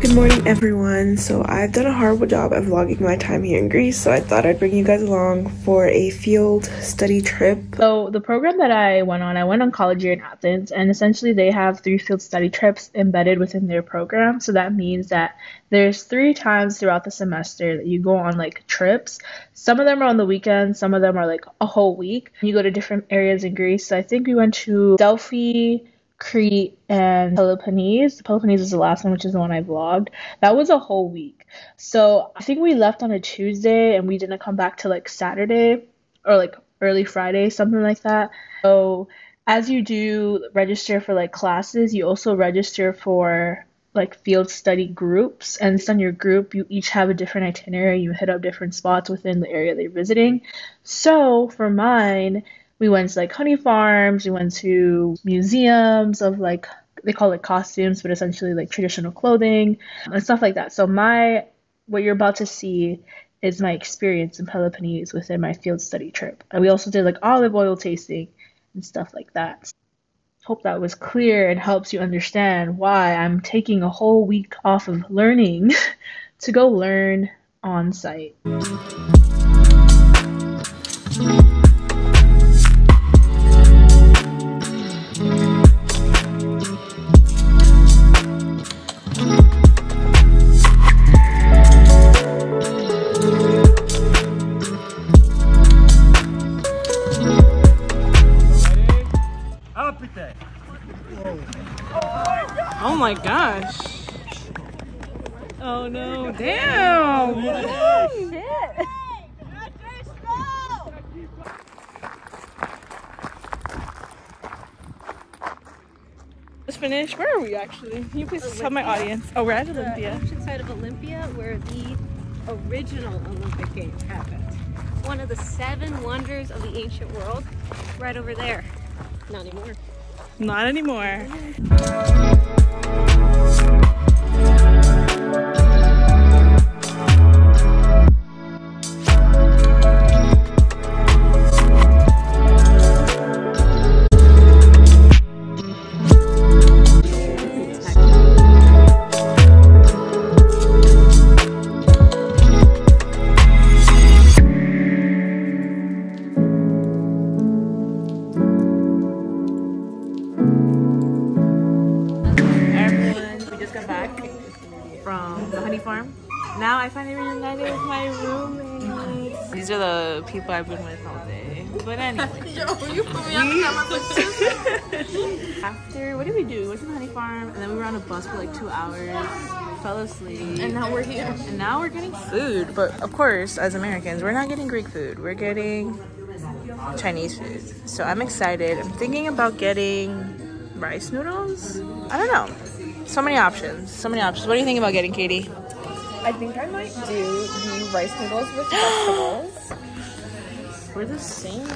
Good morning, everyone. So, I've done a horrible job of vlogging my time here in Greece, so I thought I'd bring you guys along for a field study trip. So the program that I went on, I went on college year in Athens, and essentially they have three field study trips embedded within their program. So that means that there's three times throughout the semester that you go on like trips. Some of them are on the weekend, some of them are like a whole week. You go to different areas in Greece. So I think we went to Delphi, Crete, and Peloponnese. Peloponnese is the last one, which is the one I vlogged. That was a whole week. So I think we left on a Tuesday and we didn't come back till like Saturday or like early Friday, something like that. So as you do register for like classes, you also register for like field study groups and it's on your group you each have a different itinerary you hit up different spots within the area they're visiting so for mine we went to like honey farms we went to museums of like they call it costumes but essentially like traditional clothing and stuff like that. So my what you're about to see is my experience in peloponnese within my field study trip. And we also did like olive oil tasting and stuff like that. Hope that was clear and helps you understand why i'm taking a whole week off of learning to go learn on site my gosh. Oh no, damn. Just finished. Where are we actually? Can you please tell my audience? Oh, we're at the Olympia. ancient site of Olympia where the original Olympic Games happened. One of the seven wonders of the ancient world, right over there. Not anymore. Not anymore. Farm. Now I finally reunited with my roommates. These are the people I've been with all day. But anyway. Yo, you put me on After, what did we do? We went to the honey farm and then we were on a bus for like two hours. Fell asleep. And now we're here. And now we're getting food. But of course, as Americans, we're not getting Greek food. We're getting Chinese food. So I'm excited. I'm thinking about getting rice noodles. I don't know. So many options. So many options. What do you think about getting, Katie? I think I might do the rice noodles with vegetables. We're the same.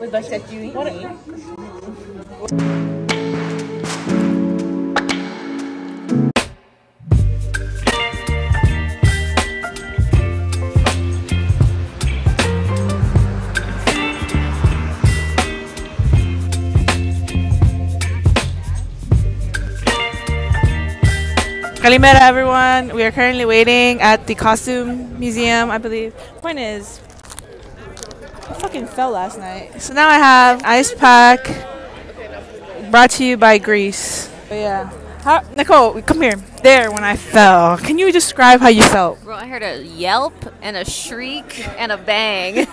With vegetables. Kalimera, everyone. We are currently waiting at the costume museum, I believe. Point is, I fucking fell last night. So now I have ice pack brought to you by Greece. But yeah. How, Nicole, come here. There, when I fell. Can you describe how you felt? Bro, I heard a yelp and a shriek and a bang.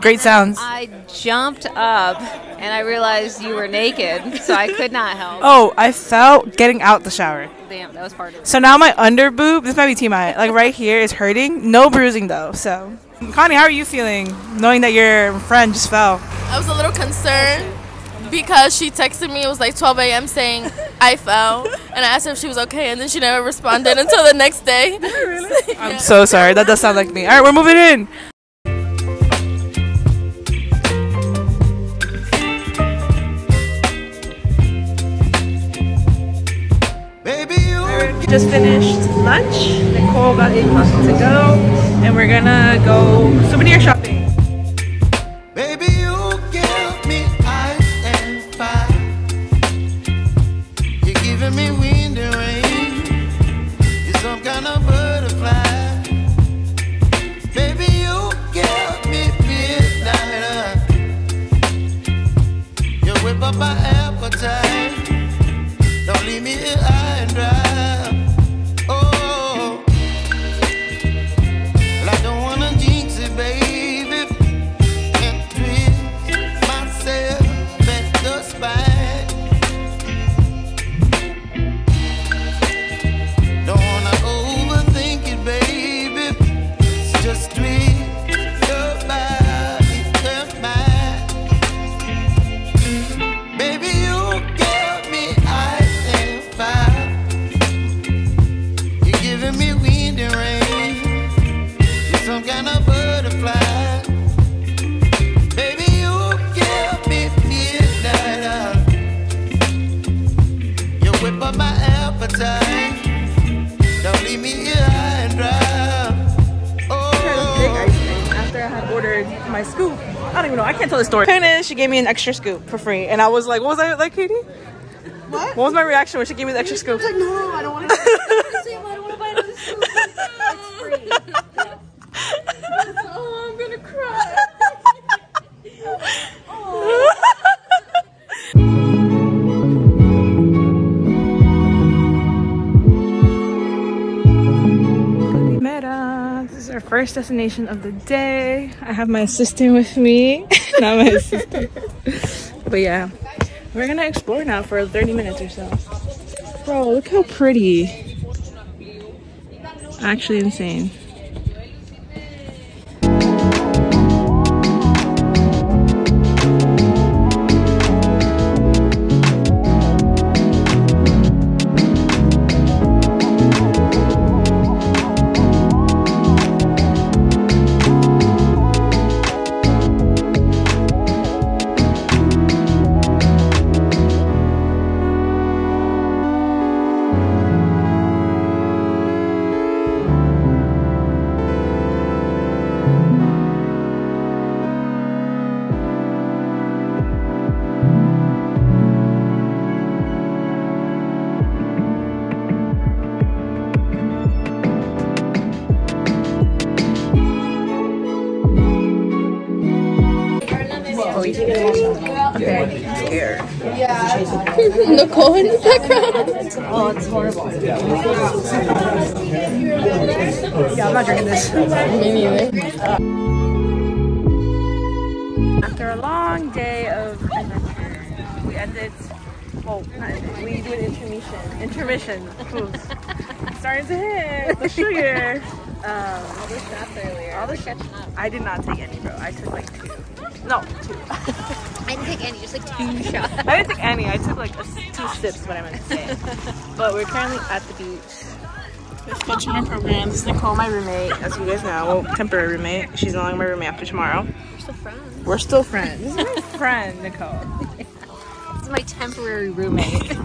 Great sounds. I jumped up and I realized you were naked, so I could not help. Oh, I fell getting out the shower. Damn, that was part of it. So now my under boob, this might be TMI, like right here is hurting. No bruising though. So, Connie, how are you feeling knowing that your friend just fell? I was a little concerned because she texted me. It was like 12 a.m. saying I fell, and I asked her if she was okay, and then she never responded until the next day. really? I'm so sorry. That does sound like me. All right, we're moving in. Just finished lunch. Nicole got a pasta to go. and we're gonna go souvenir shopping. The leave me here high and dry. Oh, after I had ordered my scoop. I don't even know. I can't tell the story. Finish. She gave me an extra scoop for free, and I was like, "What was I like, Katie? What? What was my reaction when she gave me the extra scoop? Like, no, I don't want to. I don't want to buy another scoop. It's free. First destination of the day. I have my assistant with me. Not my assistant. but yeah, we're gonna explore now for 30 minutes or so. Bro, look how pretty. Actually insane. Nicole in the background. Oh, it's horrible. Yeah, I'm not drinking this. Me neither. After a long day of adventure, we ended. Well, not ended. We do an intermission. Intermission. Starting to hit the sugar. Um, all the shots earlier. All the catching up. I did not take any, bro. I took like two. No, two. I didn't take any, just like two shots. I didn't take any. I took like a s two sips, what I meant to say. but we're currently at the beach. We're sketching our program. This is Nicole, my roommate, as you guys know. Well, temporary roommate. She's no longer my roommate after tomorrow. We're still friends. We're still friends. This is my friend, Nicole. This is my temporary roommate.